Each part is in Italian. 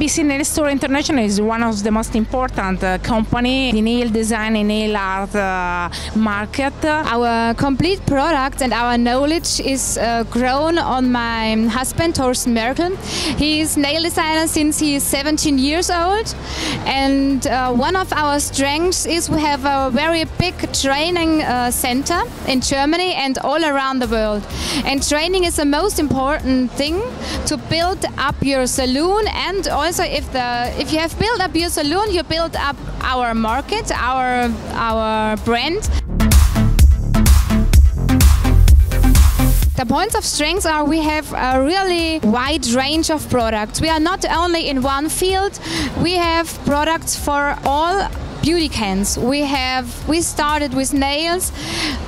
ABC Nail Store International is one of the most important uh, company in nail design and nail art uh, market. Our complete product and our knowledge is uh, grown on my husband Thorsten Merkel. He is nail designer since he is 17 years old and uh, one of our strengths is we have a very big training uh, center in Germany and all around the world. And training is the most important thing to build up your saloon and if the if you have built up your saloon, you build up our market, our our brand. The points of strength are we have a really wide range of products. We are not only in one field, we have products for all beauty cans. We have we started with nails,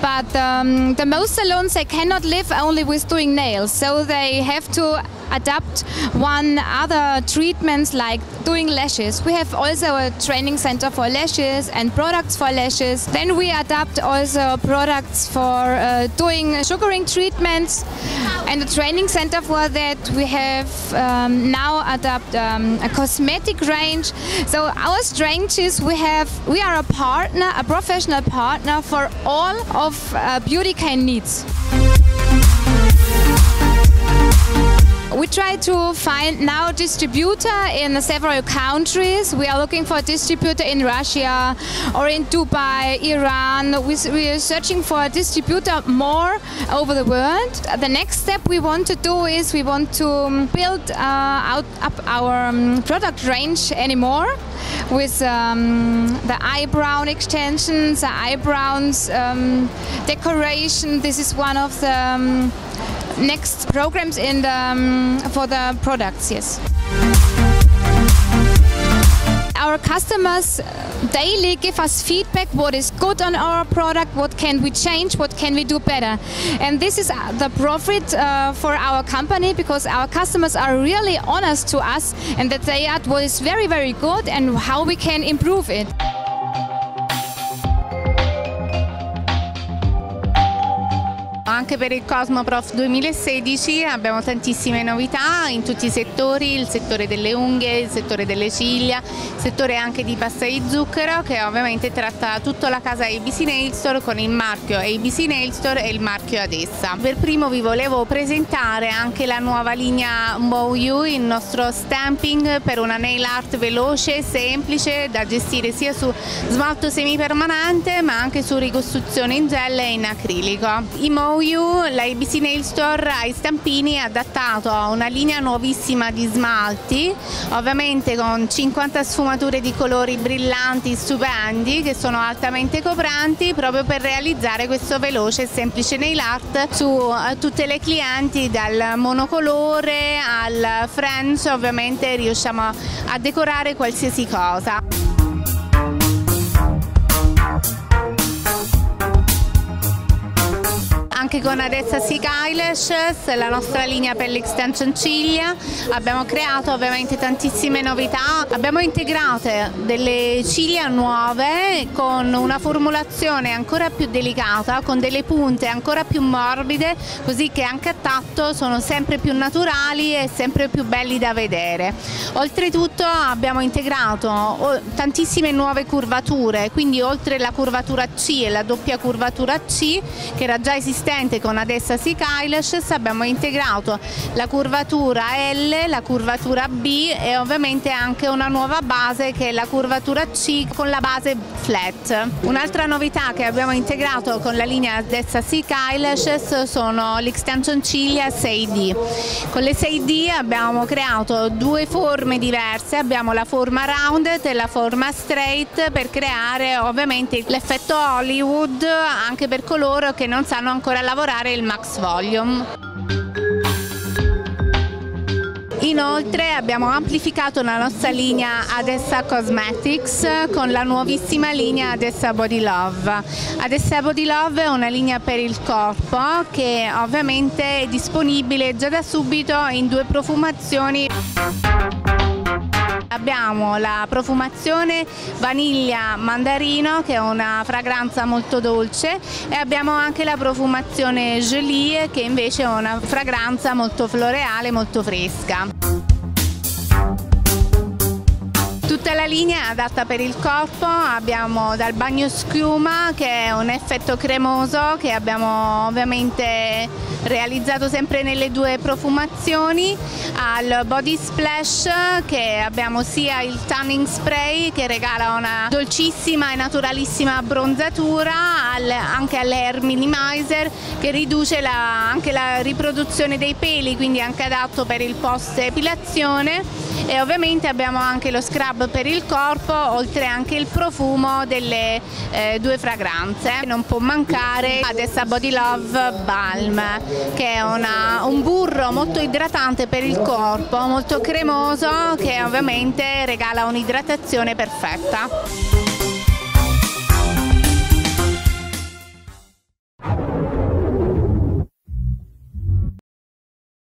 but um, the most salons they cannot live only with doing nails, so they have to adapt one other treatments like doing lashes. We have also a training center for lashes and products for lashes. Then we adapt also products for uh, doing sugaring treatments and a training center for that. We have um, now adapt um, a cosmetic range. So our strength is we have we are a partner, a professional partner for all of uh, beauty care needs. We try to find now distributor in several countries. We are looking for a distributor in Russia or in Dubai, Iran. We, we are searching for a distributor more over the world. The next step we want to do is we want to um, build uh, out up our um, product range anymore with um, the eyebrow extensions, the eyebrows um, decoration. This is one of the um, next programs in the, um, for the products, yes. Our customers daily give us feedback what is good on our product, what can we change, what can we do better. And this is uh, the profit uh, for our company because our customers are really honest to us and that they add what is very, very good and how we can improve it. Anche per il Cosmoprof 2016 abbiamo tantissime novità in tutti i settori, il settore delle unghie, il settore delle ciglia, il settore anche di pasta di zucchero che ovviamente tratta tutta la casa ABC Nail Store con il marchio ABC Nail Store e il marchio ad essa. Per primo vi volevo presentare anche la nuova linea MoU, il nostro stamping per una nail art veloce, semplice da gestire sia su smalto semipermanente ma anche su ricostruzione in gel e in acrilico. I MoU la ABC Nail Store ai stampini ha adattato a una linea nuovissima di smalti, ovviamente con 50 sfumature di colori brillanti, stupendi, che sono altamente copranti proprio per realizzare questo veloce e semplice nail art su eh, tutte le clienti dal monocolore al French, ovviamente riusciamo a decorare qualsiasi cosa. Anche con Adessa Sick Eyelashes, la nostra linea per l'extension ciglia. Abbiamo creato ovviamente tantissime novità. Abbiamo integrato delle ciglia nuove con una formulazione ancora più delicata, con delle punte ancora più morbide, così che anche a tatto sono sempre più naturali e sempre più belli da vedere. Oltretutto abbiamo integrato tantissime nuove curvature, quindi oltre la curvatura C e la doppia curvatura C che era già esistente esistente con Adessa Sick Eyelashes abbiamo integrato la curvatura L, la curvatura B e ovviamente anche una nuova base che è la curvatura C con la base flat. Un'altra novità che abbiamo integrato con la linea Adessa Sick Eyelashes sono l'extension ciglia 6D. Con le 6D abbiamo creato due forme diverse, abbiamo la forma rounded e la forma straight per creare ovviamente l'effetto Hollywood anche per coloro che non sanno ancora lavorare il Max Volume. Inoltre abbiamo amplificato la nostra linea Adessa Cosmetics con la nuovissima linea Adessa Body Love. Adessa Body Love è una linea per il corpo che ovviamente è disponibile già da subito in due profumazioni. Abbiamo la profumazione vaniglia mandarino che è una fragranza molto dolce e abbiamo anche la profumazione gelie che invece è una fragranza molto floreale, molto fresca. Tutta la linea è adatta per il corpo, abbiamo dal bagno schiuma che è un effetto cremoso che abbiamo ovviamente realizzato sempre nelle due profumazioni, al body splash che abbiamo sia il tanning spray che regala una dolcissima e naturalissima abbronzatura, anche all'air minimizer che riduce la, anche la riproduzione dei peli, quindi anche adatto per il post epilazione e ovviamente abbiamo anche lo scrub per il corpo oltre anche il profumo delle eh, due fragranze. Non può mancare Adessa Body Love Balm che è una, un burro molto idratante per il corpo, molto cremoso che ovviamente regala un'idratazione perfetta.